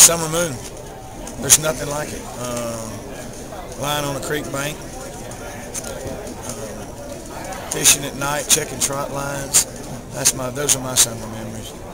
summer moon. There's nothing like it. Um, lying on a creek bank, um, fishing at night, checking trot lines. That's my. Those are my summer memories.